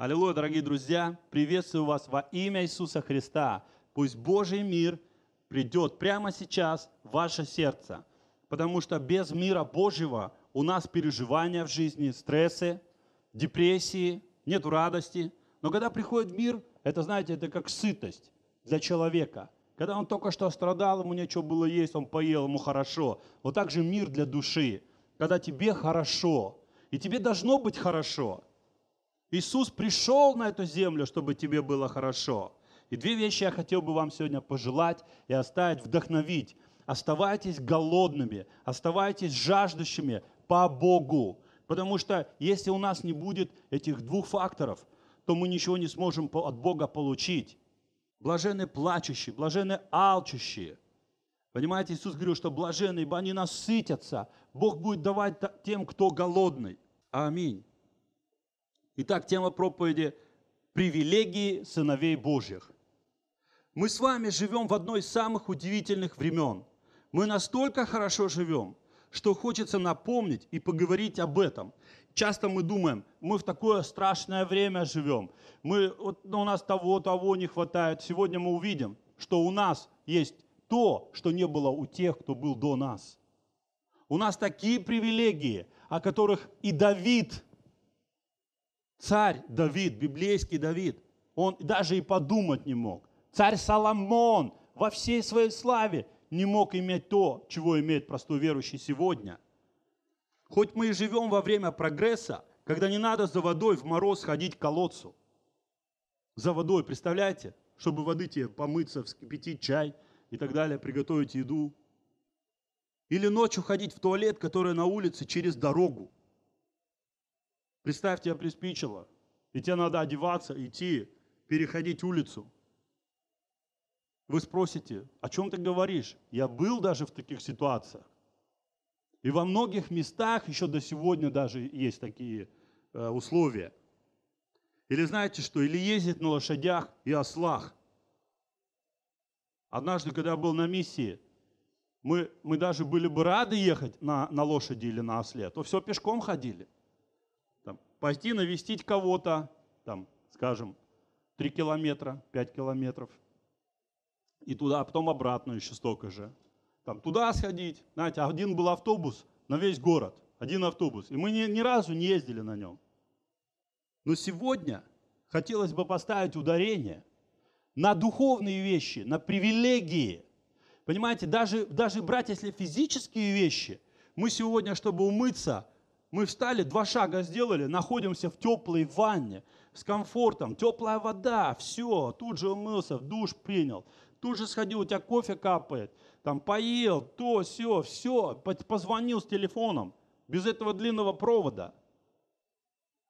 Аллилуйя, дорогие друзья! Приветствую вас во имя Иисуса Христа. Пусть Божий мир придет прямо сейчас в ваше сердце. Потому что без мира Божьего у нас переживания в жизни, стрессы, депрессии, нет радости. Но когда приходит мир, это, знаете, это как сытость для человека. Когда он только что страдал, ему нечего было есть, он поел, ему хорошо. Вот так же мир для души. Когда тебе хорошо, и тебе должно быть хорошо. Иисус пришел на эту землю, чтобы тебе было хорошо. И две вещи я хотел бы вам сегодня пожелать и оставить, вдохновить. Оставайтесь голодными, оставайтесь жаждущими по Богу. Потому что если у нас не будет этих двух факторов, то мы ничего не сможем от Бога получить. Блаженны плачущие, блаженны алчущие. Понимаете, Иисус говорил, что блаженны, ибо они насытятся. Бог будет давать тем, кто голодный. Аминь. Итак, тема проповеди – привилегии сыновей Божьих. Мы с вами живем в одной из самых удивительных времен. Мы настолько хорошо живем, что хочется напомнить и поговорить об этом. Часто мы думаем, мы в такое страшное время живем, мы, вот, ну, у нас того, того не хватает. Сегодня мы увидим, что у нас есть то, что не было у тех, кто был до нас. У нас такие привилегии, о которых и Давид, царь Давид, библейский Давид, он даже и подумать не мог. Царь Соломон во всей своей славе не мог иметь то, чего имеет простой верующий сегодня. Хоть мы и живем во время прогресса, когда не надо за водой в мороз ходить к колодцу. За водой, представляете? Чтобы воды тебе помыться, вскипятить чай и так далее, приготовить еду. Или ночью ходить в туалет, который на улице через дорогу. Представь, тебя приспичило, и тебе надо одеваться, идти, переходить улицу – вы спросите, о чем ты говоришь? Я был даже в таких ситуациях. И во многих местах еще до сегодня даже есть такие э, условия. Или знаете что? Или ездить на лошадях и ослах. Однажды, когда я был на миссии, мы, мы даже были бы рады ехать на, на лошади или на осле, а то все пешком ходили. Там, пойти навестить кого-то, там, скажем, 3 километра, 5 километров – и туда, а потом обратно еще столько же. Там туда сходить. Знаете, один был автобус на весь город. Один автобус. И мы ни, ни разу не ездили на нем. Но сегодня хотелось бы поставить ударение на духовные вещи, на привилегии. Понимаете, даже, даже брать, если физические вещи, мы сегодня, чтобы умыться, мы встали, два шага сделали, находимся в теплой ванне, с комфортом, теплая вода, все, тут же умылся, в душ принял, тут же сходил, у тебя кофе капает, там поел, то, все, все, позвонил с телефоном, без этого длинного провода.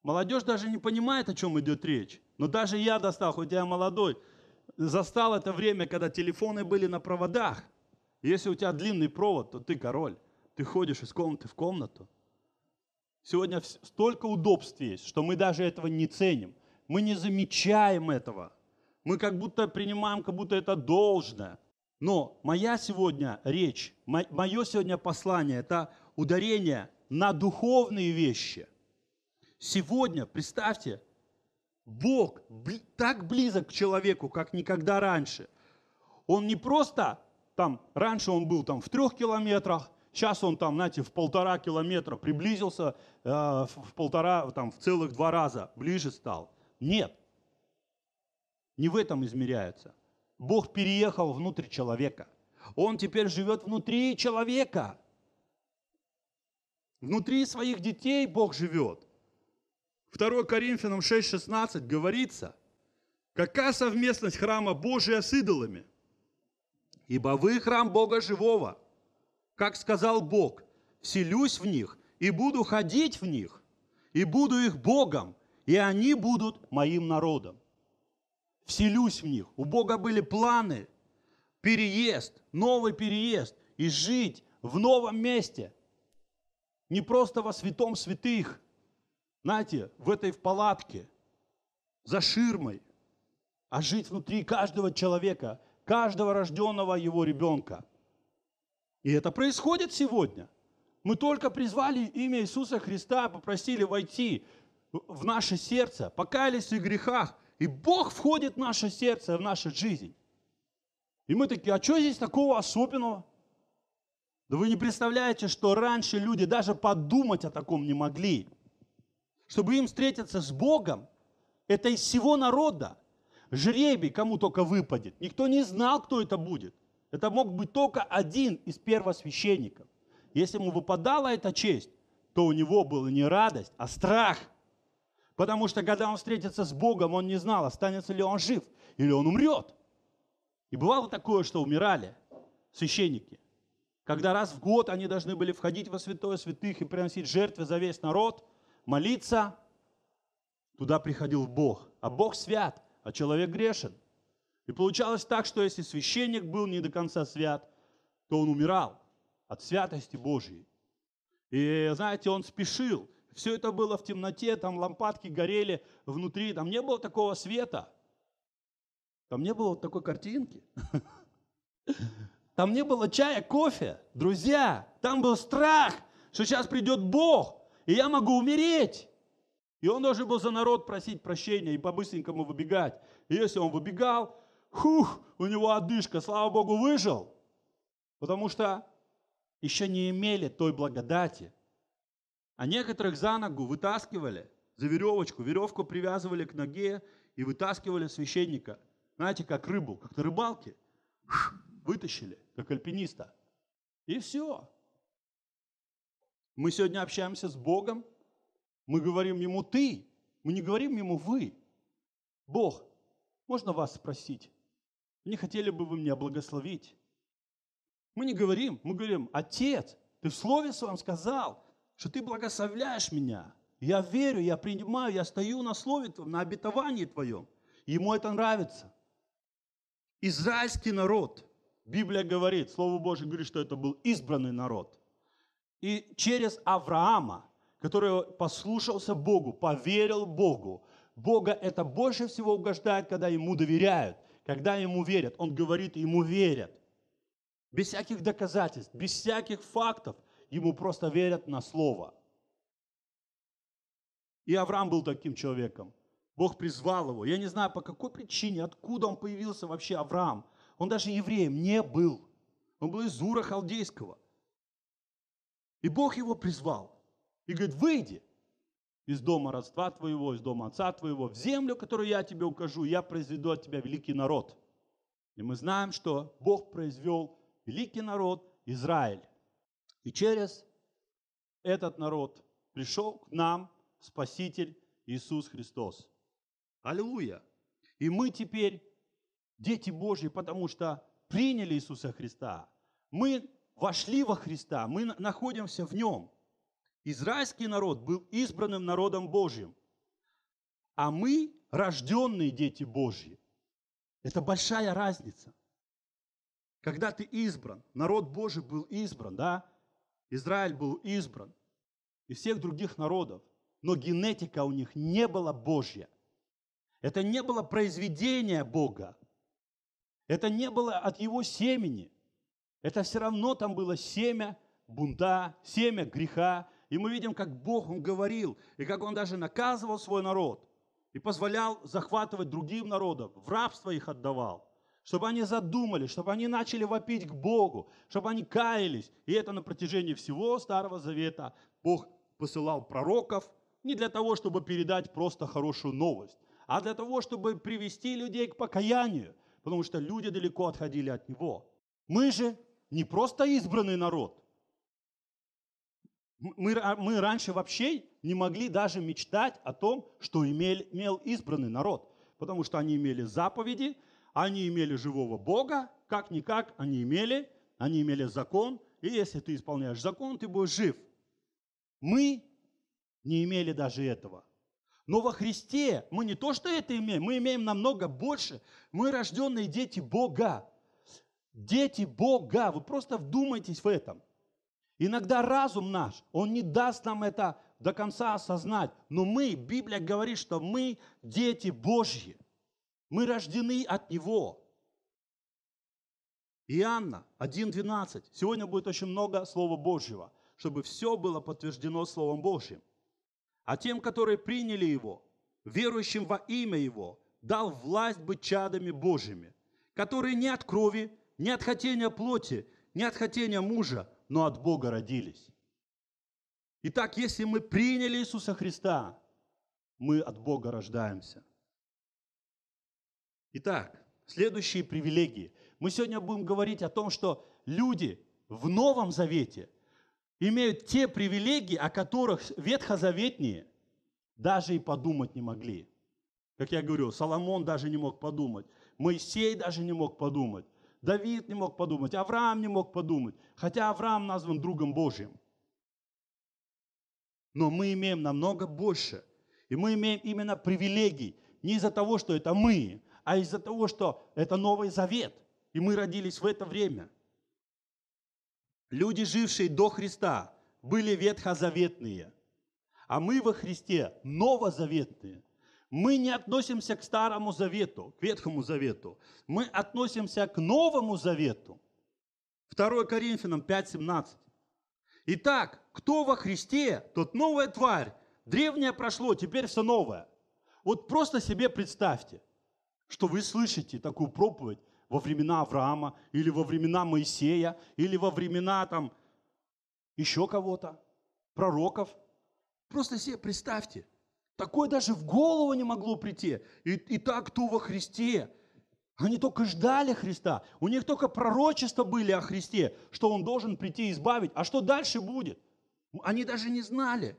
Молодежь даже не понимает, о чем идет речь. Но даже я достал, хоть я молодой, застал это время, когда телефоны были на проводах. Если у тебя длинный провод, то ты король. Ты ходишь из комнаты в комнату. Сегодня столько удобств есть, что мы даже этого не ценим. Мы не замечаем этого. Мы как будто принимаем, как будто это должное. Но моя сегодня речь, мое сегодня послание – это ударение на духовные вещи. Сегодня, представьте, Бог так близок к человеку, как никогда раньше. Он не просто там, раньше он был там в трех километрах, сейчас он там, знаете, в полтора километра приблизился, э, в полтора, там, в целых два раза ближе стал. Нет, не в этом измеряется. Бог переехал внутрь человека. Он теперь живет внутри человека. Внутри своих детей Бог живет. 2 Коринфянам 6,16 говорится, какая совместность храма Божия с идолами? Ибо вы храм Бога живого. Как сказал Бог, вселюсь в них и буду ходить в них, и буду их Богом, и они будут моим народом вселюсь в них. У Бога были планы, переезд, новый переезд и жить в новом месте. Не просто во святом святых, знаете, в этой в палатке, за ширмой, а жить внутри каждого человека, каждого рожденного его ребенка. И это происходит сегодня. Мы только призвали имя Иисуса Христа, попросили войти в наше сердце, покаялись в грехах, и Бог входит в наше сердце, в нашу жизнь. И мы такие, а что здесь такого особенного? Да вы не представляете, что раньше люди даже подумать о таком не могли. Чтобы им встретиться с Богом, это из всего народа. Жребий кому только выпадет. Никто не знал, кто это будет. Это мог быть только один из первосвященников. Если ему выпадала эта честь, то у него была не радость, а страх. Потому что когда он встретится с Богом, он не знал, останется ли он жив или он умрет. И бывало такое, что умирали священники. Когда раз в год они должны были входить во святое святых и приносить жертвы за весь народ, молиться, туда приходил Бог. А Бог свят, а человек грешен. И получалось так, что если священник был не до конца свят, то он умирал от святости Божьей. И знаете, он спешил. Все это было в темноте, там лампадки горели внутри, там не было такого света. Там не было вот такой картинки. Там не было чая, кофе. Друзья, там был страх, что сейчас придет Бог, и я могу умереть. И он должен был за народ просить прощения и по-быстренькому выбегать. И если он выбегал, хух, у него одышка, слава Богу, выжил. Потому что еще не имели той благодати. А некоторых за ногу вытаскивали, за веревочку, веревку привязывали к ноге и вытаскивали священника. Знаете, как рыбу, как на рыбалке. Вытащили, как альпиниста. И все. Мы сегодня общаемся с Богом, мы говорим Ему «ты», мы не говорим Ему «вы». Бог, можно вас спросить? Не хотели бы вы меня благословить? Мы не говорим, мы говорим, Отец, ты в Слове Своем сказал, что ты благословляешь меня. Я верю, я принимаю, я стою на Слове Твоем, на обетовании Твоем. Ему это нравится. Израильский народ, Библия говорит, Слово Божье говорит, что это был избранный народ. И через Авраама, который послушался Богу, поверил Богу, Бога это больше всего угождает, когда ему доверяют, когда ему верят. Он говорит, ему верят. Без всяких доказательств, без всяких фактов. Ему просто верят на слово. И Авраам был таким человеком. Бог призвал его. Я не знаю, по какой причине, откуда он появился вообще Авраам. Он даже евреем не был. Он был из Ура Халдейского. И Бог его призвал. И говорит, выйди из дома родства твоего, из дома отца твоего, в землю, которую я тебе укажу, я произведу от тебя великий народ. И мы знаем, что Бог произвел великий народ Израиль. И через этот народ пришел к нам Спаситель Иисус Христос. Аллилуйя! И мы теперь дети Божьи, потому что приняли Иисуса Христа. Мы вошли во Христа, мы находимся в Нем. Израильский народ был избранным народом Божьим, а мы рожденные дети Божьи. Это большая разница. Когда ты избран, народ Божий был избран, да? Израиль был избран из всех других народов, но генетика у них не была Божья. Это не было произведение Бога. Это не было от его семени. Это все равно там было семя бунта, семя греха. И мы видим, как Бог, Он говорил, и как Он даже наказывал свой народ, и позволял захватывать другим народам, в рабство их отдавал чтобы они задумали, чтобы они начали вопить к Богу, чтобы они каялись. И это на протяжении всего Старого Завета Бог посылал пророков не для того, чтобы передать просто хорошую новость, а для того, чтобы привести людей к покаянию, потому что люди далеко отходили от Него. Мы же не просто избранный народ. Мы, мы раньше вообще не могли даже мечтать о том, что имел, имел избранный народ, потому что они имели заповеди, они имели живого Бога, как-никак они имели, они имели закон, и если ты исполняешь закон, ты будешь жив. Мы не имели даже этого. Но во Христе мы не то, что это имеем, мы имеем намного больше. Мы рожденные дети Бога. Дети Бога. Вы просто вдумайтесь в этом. Иногда разум наш, он не даст нам это до конца осознать. Но мы, Библия говорит, что мы дети Божьи. Мы рождены от Него. Иоанна 1.12. Сегодня будет очень много Слова Божьего, чтобы все было подтверждено Словом Божьим. А тем, которые приняли Его, верующим во имя Его, дал власть быть чадами Божьими, которые не от крови, не от хотения плоти, не от хотения мужа, но от Бога родились. Итак, если мы приняли Иисуса Христа, мы от Бога рождаемся. Итак, следующие привилегии. Мы сегодня будем говорить о том, что люди в Новом Завете имеют те привилегии, о которых ветхозаветние даже и подумать не могли. Как я говорю, Соломон даже не мог подумать, Моисей даже не мог подумать, Давид не мог подумать, Авраам не мог подумать, хотя Авраам назван другом Божьим. Но мы имеем намного больше. И мы имеем именно привилегий. Не из-за того, что это мы, а из-за того, что это Новый Завет. И мы родились в это время. Люди, жившие до Христа, были ветхозаветные. А мы во Христе новозаветные. Мы не относимся к Старому Завету, к Ветхому Завету. Мы относимся к Новому Завету. 2 Коринфянам 5.17. Итак, кто во Христе, тот новая тварь. Древнее прошло, теперь все новое. Вот просто себе представьте, что вы слышите такую проповедь во времена Авраама, или во времена Моисея, или во времена там еще кого-то, пророков. Просто себе представьте. Такое даже в голову не могло прийти. И, и так, кто во Христе, они только ждали Христа. У них только пророчества были о Христе, что Он должен прийти и избавить. А что дальше будет? Они даже не знали.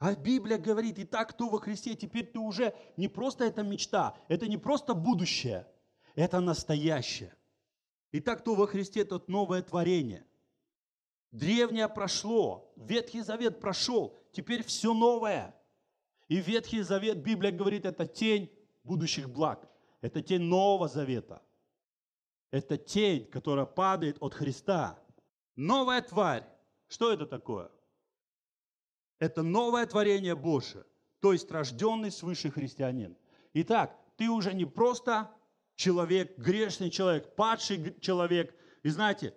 А Библия говорит, и так, кто во Христе, теперь ты уже не просто это мечта, это не просто будущее, это настоящее. И так, кто во Христе, тот новое творение. Древнее прошло, Ветхий Завет прошел, теперь все новое. И Ветхий Завет, Библия говорит, это тень будущих благ. Это тень Нового Завета. Это тень, которая падает от Христа. Новая тварь. Что это такое? Это новое творение Божие, то есть рожденный свыше христианин. Итак, ты уже не просто человек, грешный человек, падший человек. И знаете,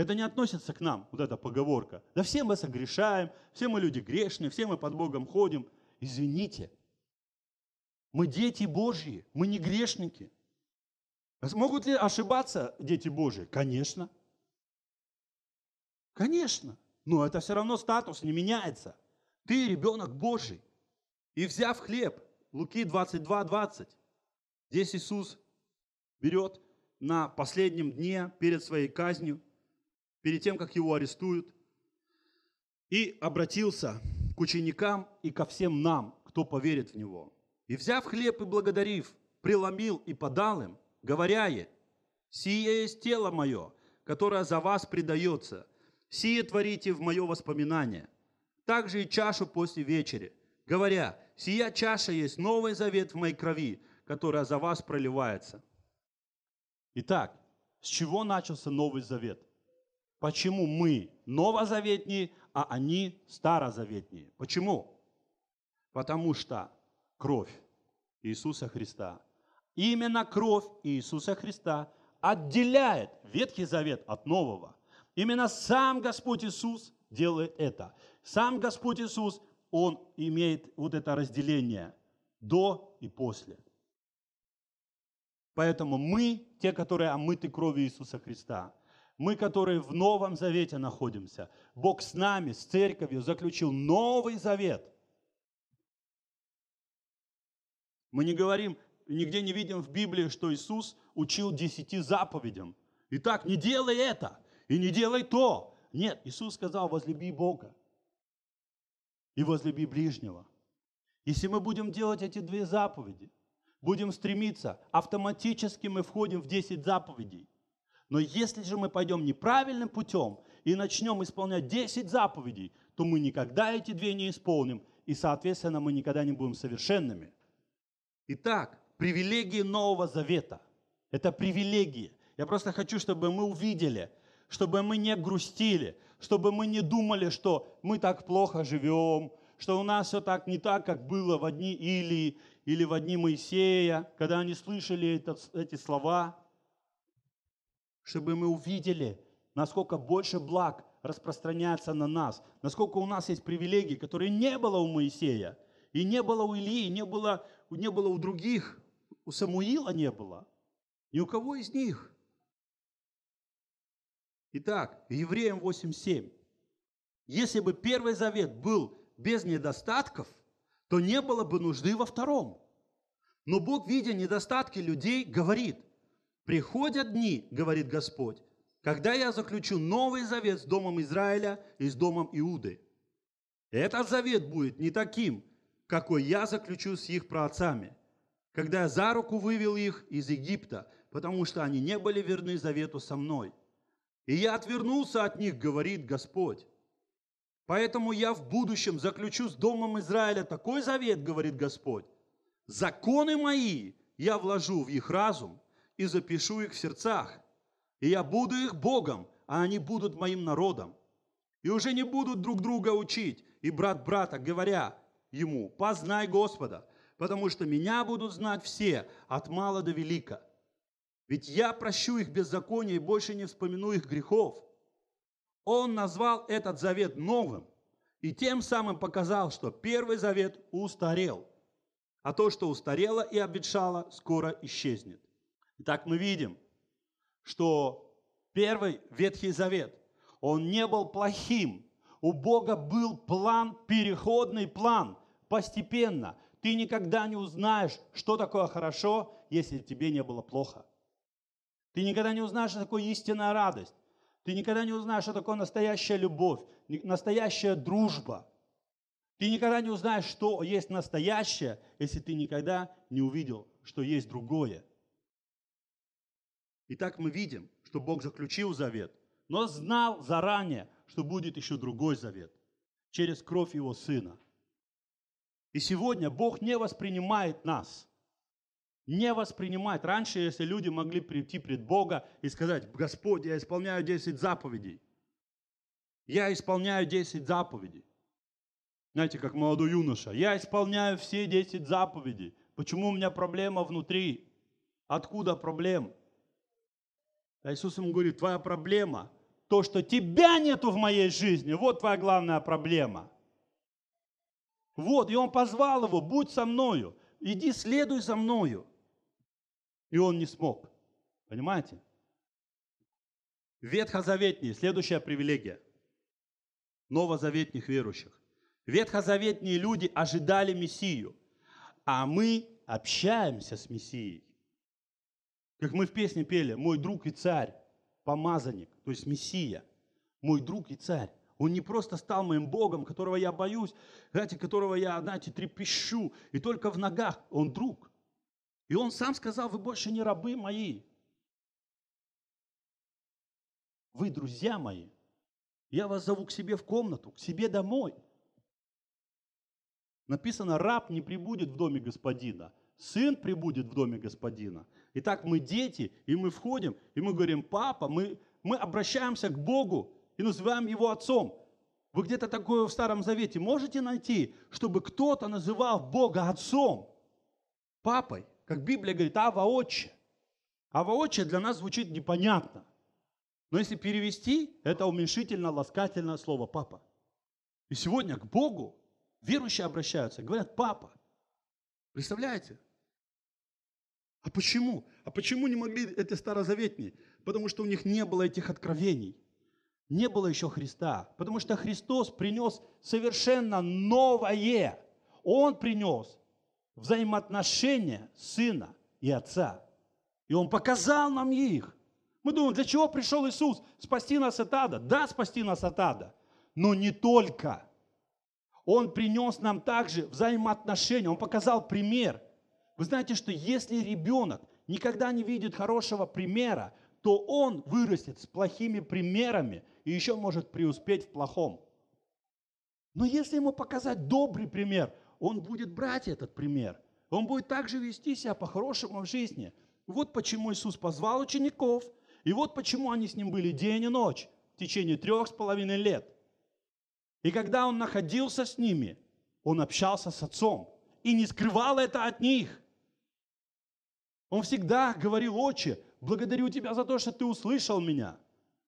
это не относится к нам, вот эта поговорка. Да все мы согрешаем, все мы люди грешные, все мы под Богом ходим. Извините, мы дети Божьи, мы не грешники. Могут ли ошибаться дети Божьи? Конечно. Конечно. Но это все равно статус не меняется. Ты ребенок Божий. И взяв хлеб, Луки 22, 20, здесь Иисус берет на последнем дне перед своей казнью, перед тем, как его арестуют, и обратился к ученикам и ко всем нам, кто поверит в него. И взяв хлеб и благодарив, преломил и подал им, говоря ей, «Сие есть тело мое, которое за вас предается. Сие творите в мое воспоминание». Также и чашу после вечери, говоря, «Сия чаша есть новый завет в моей крови, которая за вас проливается». Итак, с чего начался Новый Завет? Почему мы новозаветние, а они старозаветние? Почему? Потому что кровь Иисуса Христа. Именно кровь Иисуса Христа отделяет Ветхий Завет от Нового. Именно сам Господь Иисус делает это. Сам Господь Иисус, Он имеет вот это разделение до и после. Поэтому мы, те, которые омыты кровью Иисуса Христа, мы, которые в Новом Завете находимся, Бог с нами, с церковью заключил Новый Завет – Мы не говорим, нигде не видим в Библии, что Иисус учил десяти заповедям. Итак, не делай это и не делай то. Нет, Иисус сказал, возлюби Бога и возлюби ближнего. Если мы будем делать эти две заповеди, будем стремиться, автоматически мы входим в 10 заповедей. Но если же мы пойдем неправильным путем и начнем исполнять 10 заповедей, то мы никогда эти две не исполним, и, соответственно, мы никогда не будем совершенными. Итак, привилегии Нового Завета. Это привилегии. Я просто хочу, чтобы мы увидели, чтобы мы не грустили, чтобы мы не думали, что мы так плохо живем, что у нас все так не так, как было в одни Или или в одни Моисея, когда они слышали это, эти слова. Чтобы мы увидели, насколько больше благ распространяется на нас, насколько у нас есть привилегии, которые не было у Моисея, и не было у Илии, не было, не было у других, у Самуила не было, ни у кого из них. Итак, Евреям 8.7. Если бы Первый Завет был без недостатков, то не было бы нужды во втором. Но Бог, видя недостатки людей, говорит, приходят дни, говорит Господь, когда я заключу новый завет с домом Израиля и с домом Иуды. Этот завет будет не таким, какой я заключу с их праотцами, когда я за руку вывел их из Египта, потому что они не были верны завету со мной. И я отвернулся от них, говорит Господь. Поэтому я в будущем заключу с Домом Израиля такой завет, говорит Господь. Законы мои я вложу в их разум и запишу их в сердцах. И я буду их Богом, а они будут моим народом. И уже не будут друг друга учить, и брат брата, говоря ему, познай Господа, потому что меня будут знать все, от мала до велика. Ведь я прощу их беззаконие и больше не вспомину их грехов. Он назвал этот завет новым и тем самым показал, что первый завет устарел, а то, что устарело и обветшало, скоро исчезнет. Итак, мы видим, что первый Ветхий Завет, он не был плохим. У Бога был план, переходный план, постепенно. Ты никогда не узнаешь, что такое хорошо, если тебе не было плохо. Ты никогда не узнаешь, что такое истинная радость. Ты никогда не узнаешь, что такое настоящая любовь, настоящая дружба. Ты никогда не узнаешь, что есть настоящее, если ты никогда не увидел, что есть другое. Итак, мы видим, что Бог заключил завет, но знал заранее, что будет еще другой завет через кровь Его Сына. И сегодня Бог не воспринимает нас – не воспринимать. Раньше, если люди могли прийти пред Бога и сказать, Господь, я исполняю 10 заповедей. Я исполняю 10 заповедей. Знаете, как молодой юноша. Я исполняю все 10 заповедей. Почему у меня проблема внутри? Откуда проблема? А Иисус ему говорит, твоя проблема то, что тебя нету в моей жизни. Вот твоя главная проблема. Вот, и он позвал его, будь со мною, иди следуй за мною. И он не смог. Понимаете? Ветхозаветние, следующая привилегия. Новозаветних верующих. Ветхозаветные люди ожидали Мессию, а мы общаемся с Мессией. Как мы в песне пели, мой друг и царь, помазанник, то есть Мессия, мой друг и царь. Он не просто стал моим Богом, которого я боюсь, знаете, которого я, знаете, трепещу, и только в ногах. Он друг. И он сам сказал, вы больше не рабы мои. Вы друзья мои. Я вас зову к себе в комнату, к себе домой. Написано, раб не прибудет в доме господина, сын прибудет в доме господина. Итак, мы дети, и мы входим, и мы говорим, папа, мы, мы обращаемся к Богу и называем его отцом. Вы где-то такое в Старом Завете можете найти, чтобы кто-то называл Бога отцом, папой? Как Библия говорит, Ава Отче. Ава Отче для нас звучит непонятно. Но если перевести, это уменьшительно-ласкательное слово «папа». И сегодня к Богу верующие обращаются, говорят «папа». Представляете? А почему? А почему не могли это старозаветные? Потому что у них не было этих откровений. Не было еще Христа. Потому что Христос принес совершенно новое. Он принес взаимоотношения сына и отца. И он показал нам их. Мы думаем, для чего пришел Иисус? Спасти нас от ада. Да, спасти нас от ада. Но не только. Он принес нам также взаимоотношения. Он показал пример. Вы знаете, что если ребенок никогда не видит хорошего примера, то он вырастет с плохими примерами и еще может преуспеть в плохом. Но если ему показать добрый пример, он будет брать этот пример. Он будет также вести себя по-хорошему в жизни. Вот почему Иисус позвал учеников, и вот почему они с ним были день и ночь в течение трех с половиной лет. И когда он находился с ними, он общался с отцом и не скрывал это от них. Он всегда говорил, отче, благодарю тебя за то, что ты услышал меня.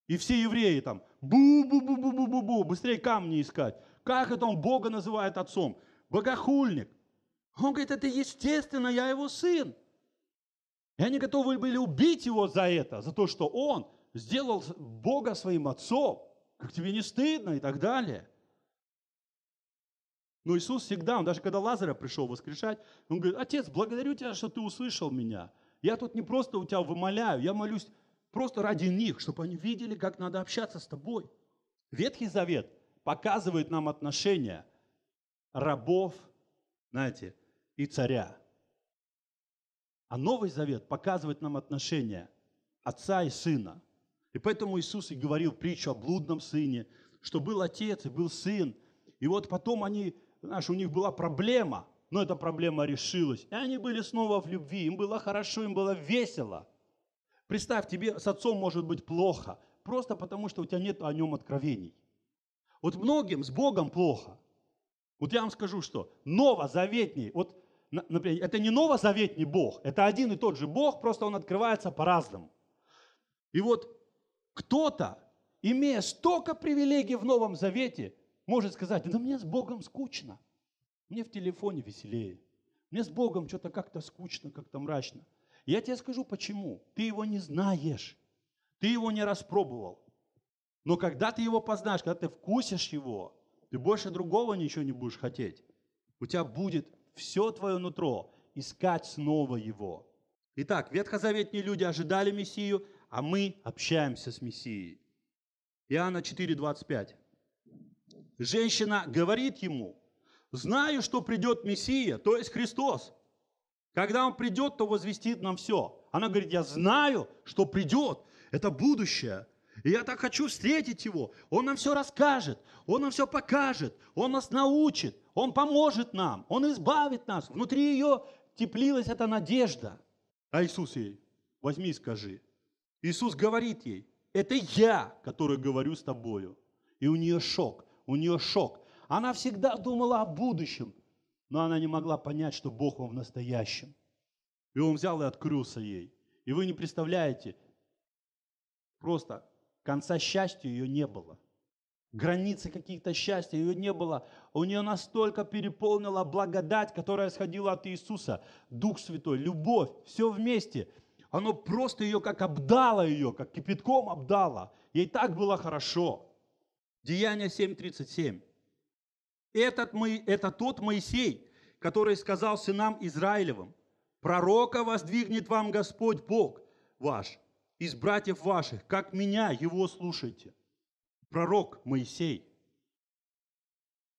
И все евреи там, бу-бу-бу-бу-бу-бу-бу, быстрее камни искать. Как это он Бога называет отцом? Богохульник. Он говорит, это естественно, я его сын. И они готовы были убить его за это, за то, что он сделал Бога своим отцом. Как тебе не стыдно и так далее. Но Иисус всегда, он даже когда Лазаря пришел воскрешать, он говорит, отец, благодарю тебя, что ты услышал меня. Я тут не просто у тебя вымоляю, я молюсь просто ради них, чтобы они видели, как надо общаться с тобой. Ветхий Завет показывает нам отношения рабов, знаете, и царя. А Новый Завет показывает нам отношения отца и сына. И поэтому Иисус и говорил притчу о блудном сыне, что был отец и был сын. И вот потом они знаешь, у них была проблема, но эта проблема решилась. И они были снова в любви, им было хорошо, им было весело. Представь, тебе с отцом может быть плохо, просто потому что у тебя нет о нем откровений. Вот многим с Богом плохо. Вот я вам скажу, что новозаветний, вот, например, это не новозаветний Бог, это один и тот же Бог, просто он открывается по-разному. И вот кто-то, имея столько привилегий в Новом Завете, может сказать, да мне с Богом скучно, мне в телефоне веселее, мне с Богом что-то как-то скучно, как-то мрачно. Я тебе скажу почему. Ты его не знаешь, ты его не распробовал. Но когда ты его познаешь, когда ты вкусишь его, ты больше другого ничего не будешь хотеть. У тебя будет все твое нутро искать снова его. Итак, ветхозаветные люди ожидали Мессию, а мы общаемся с Мессией. Иоанна 4, 25. Женщина говорит ему, знаю, что придет Мессия, то есть Христос. Когда Он придет, то возвестит нам все. Она говорит, я знаю, что придет. Это будущее. И я так хочу встретить Его. Он нам все расскажет, Он нам все покажет, Он нас научит, Он поможет нам, Он избавит нас. Внутри ее теплилась эта надежда. А Иисус ей, возьми и скажи. Иисус говорит ей, это я, который говорю с тобою. И у нее шок у нее шок. Она всегда думала о будущем, но она не могла понять, что Бог он в настоящем. И он взял и открылся ей. И вы не представляете, просто конца счастья ее не было. Границы каких-то счастья ее не было. У нее настолько переполнила благодать, которая сходила от Иисуса. Дух Святой, любовь, все вместе. Оно просто ее как обдало ее, как кипятком обдало. Ей так было хорошо. Деяние 7.37. Этот, это тот Моисей, который сказал сынам Израилевым, пророка воздвигнет вам Господь Бог ваш из братьев ваших, как меня, его слушайте. Пророк Моисей.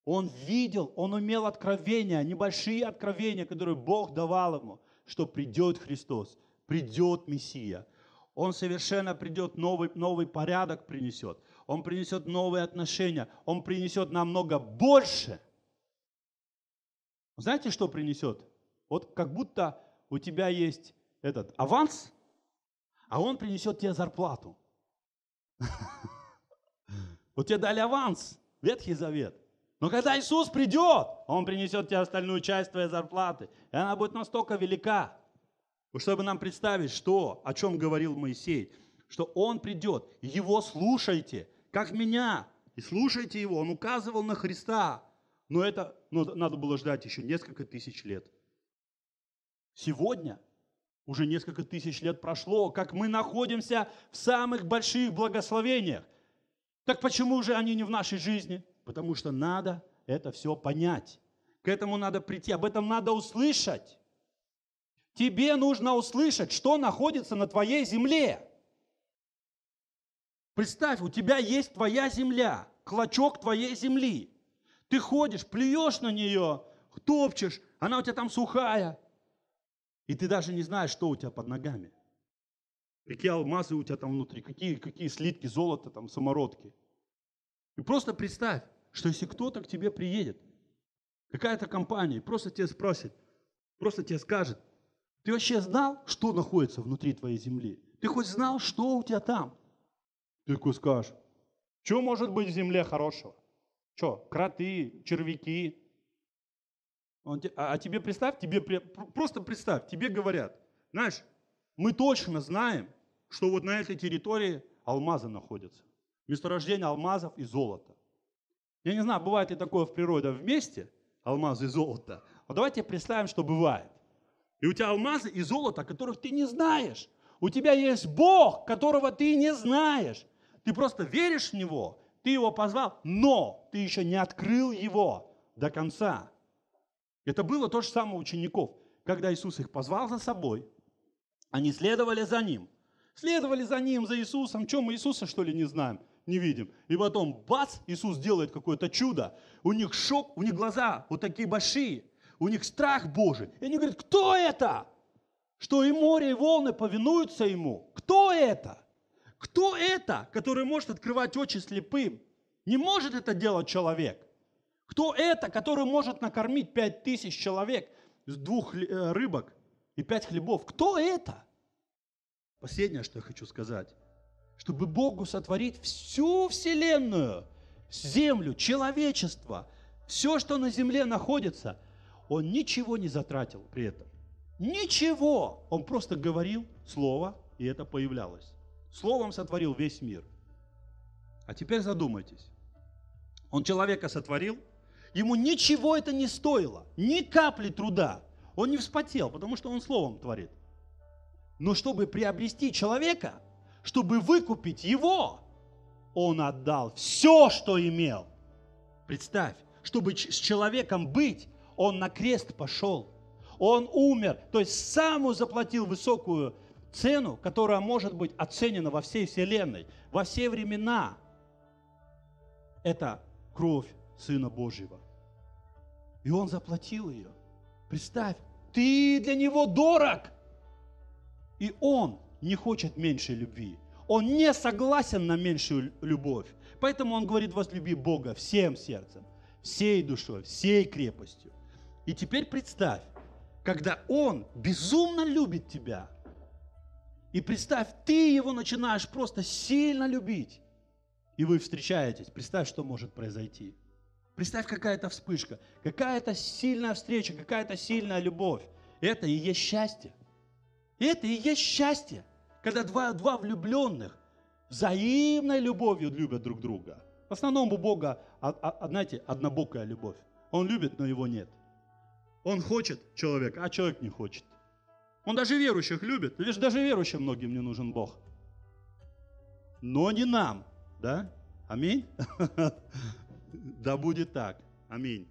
Он видел, он умел откровения, небольшие откровения, которые Бог давал ему, что придет Христос, придет Мессия. Он совершенно придет, новый, новый порядок принесет. Он принесет новые отношения, Он принесет намного больше. Знаете, что принесет? Вот как будто у тебя есть этот аванс, а он принесет тебе зарплату. Вот тебе дали аванс, Ветхий Завет. Но когда Иисус придет, Он принесет тебе остальную часть твоей зарплаты. И она будет настолько велика, чтобы нам представить, что, о чем говорил Моисей, что Он придет, Его слушайте, как меня, и слушайте его. Он указывал на Христа. Но это ну, надо было ждать еще несколько тысяч лет. Сегодня уже несколько тысяч лет прошло, как мы находимся в самых больших благословениях. Так почему же они не в нашей жизни? Потому что надо это все понять. К этому надо прийти, об этом надо услышать. Тебе нужно услышать, что находится на твоей земле. Представь, у тебя есть твоя земля, клочок твоей земли. Ты ходишь, плюешь на нее, топчешь, она у тебя там сухая. И ты даже не знаешь, что у тебя под ногами. Какие алмазы у тебя там внутри, какие, какие слитки золота, там, самородки. И просто представь, что если кто-то к тебе приедет, какая-то компания, просто тебя спросит, просто тебе скажет, ты вообще знал, что находится внутри твоей земли? Ты хоть знал, что у тебя там? Ты скажешь, что может быть в земле хорошего? Что, кроты, червяки? Он, а, а тебе представь, тебе просто представь, тебе говорят, знаешь, мы точно знаем, что вот на этой территории алмазы находятся. Месторождение алмазов и золота. Я не знаю, бывает ли такое в природе вместе, алмазы и золото. Но давайте представим, что бывает. И у тебя алмазы и золото, которых ты не знаешь. У тебя есть Бог, которого ты не знаешь. Ты просто веришь в Него, ты Его позвал, но ты еще не открыл Его до конца. Это было то же самое у учеников. Когда Иисус их позвал за собой, они следовали за Ним. Следовали за Ним, за Иисусом. Чем мы Иисуса, что ли, не знаем? не видим. И потом, бац, Иисус делает какое-то чудо. У них шок, у них глаза вот такие большие. У них страх Божий. И они говорят, кто это? Что и море, и волны повинуются ему. Кто это? Кто это, который может открывать очи слепым? Не может это делать человек. Кто это, который может накормить пять тысяч человек с двух э, рыбок и пять хлебов? Кто это? Последнее, что я хочу сказать чтобы Богу сотворить всю Вселенную, землю, человечество, все, что на земле находится, он ничего не затратил при этом. Ничего. Он просто говорил слово, и это появлялось. Словом сотворил весь мир. А теперь задумайтесь. Он человека сотворил, ему ничего это не стоило, ни капли труда. Он не вспотел, потому что он словом творит. Но чтобы приобрести человека – чтобы выкупить его, он отдал все, что имел. Представь, чтобы с человеком быть, он на крест пошел. Он умер, то есть самую заплатил высокую цену, которая может быть оценена во всей вселенной, во все времена. Это кровь Сына Божьего. И он заплатил ее. Представь, ты для него дорог. И он не хочет меньшей любви. Он не согласен на меньшую любовь. Поэтому он говорит, возлюби Бога всем сердцем, всей душой, всей крепостью. И теперь представь, когда Он безумно любит тебя, и представь, ты его начинаешь просто сильно любить, и вы встречаетесь, представь, что может произойти. Представь, какая-то вспышка, какая-то сильная встреча, какая-то сильная любовь. Это и есть счастье. Это и есть счастье когда два, два влюбленных взаимной любовью любят друг друга. В основном у Бога, а, а, знаете, однобокая любовь. Он любит, но его нет. Он хочет человека, а человек не хочет. Он даже верующих любит. Лишь даже верующим многим не нужен Бог. Но не нам, да? Аминь? Да будет так. Аминь.